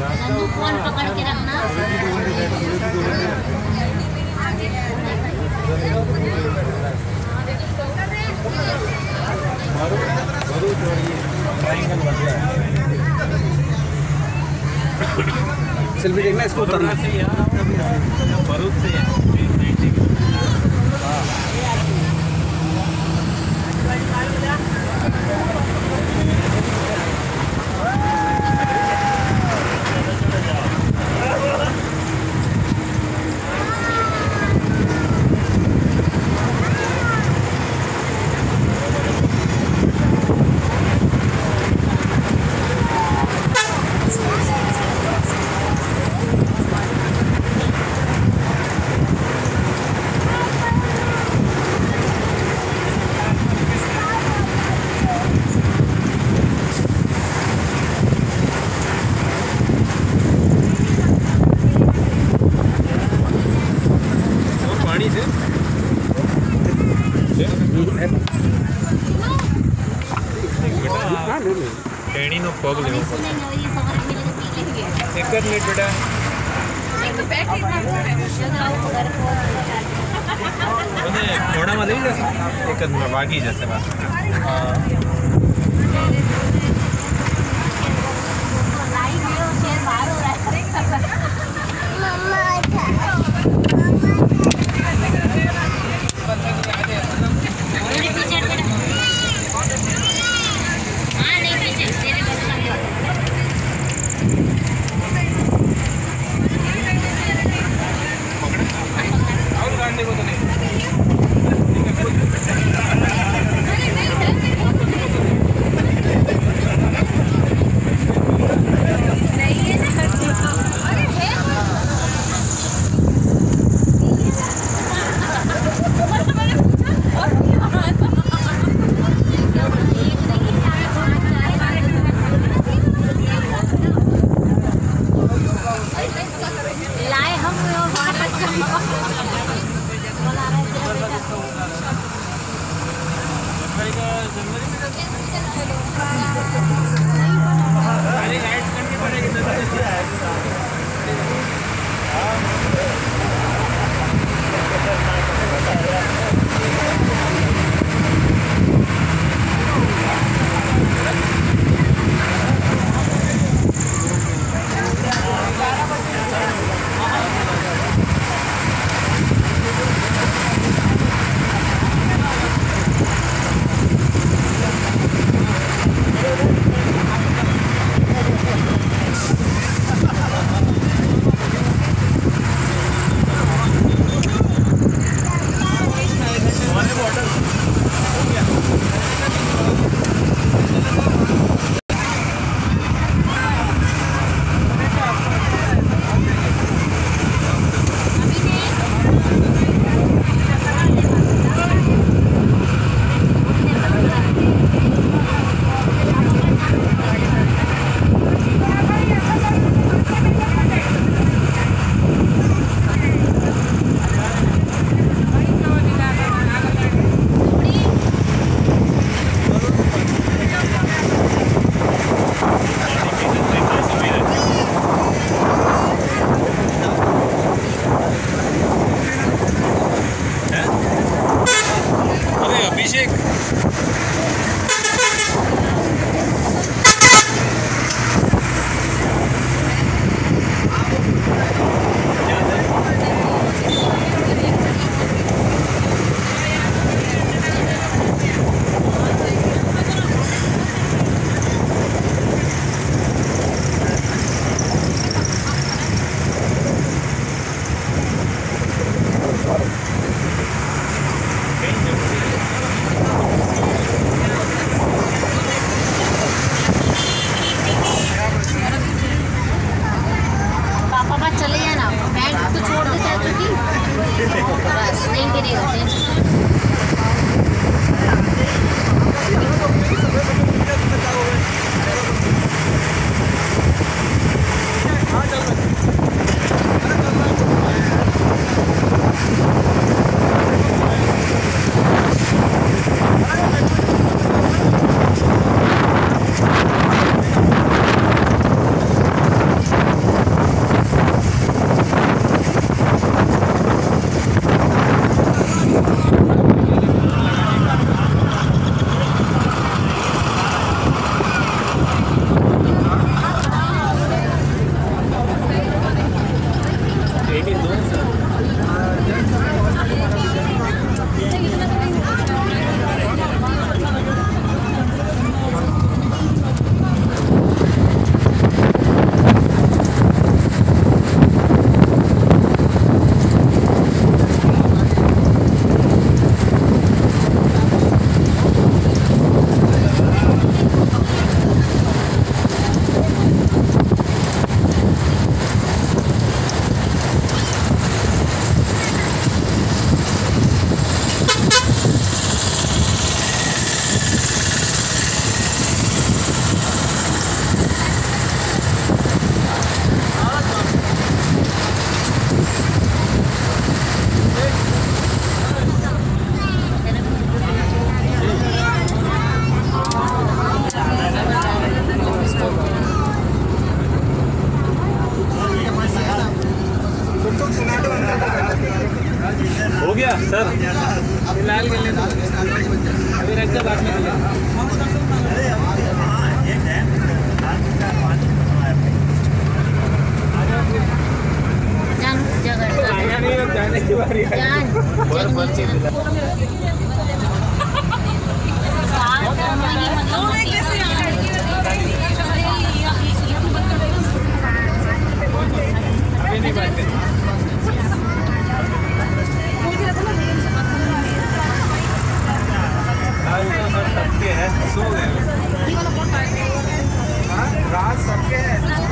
Phone पकड़ के रखना सेल्फी देखना इसको उतरना પાણી टेणी नो पग ले एक कर बेटा उन्हें थोड़ा मत ही जैसे एक बागी जैसे बात 那个准备。Рыжик! から、スネインテリを बाद में जाने की बारी अभी नहीं बात सो गए रात सबके है।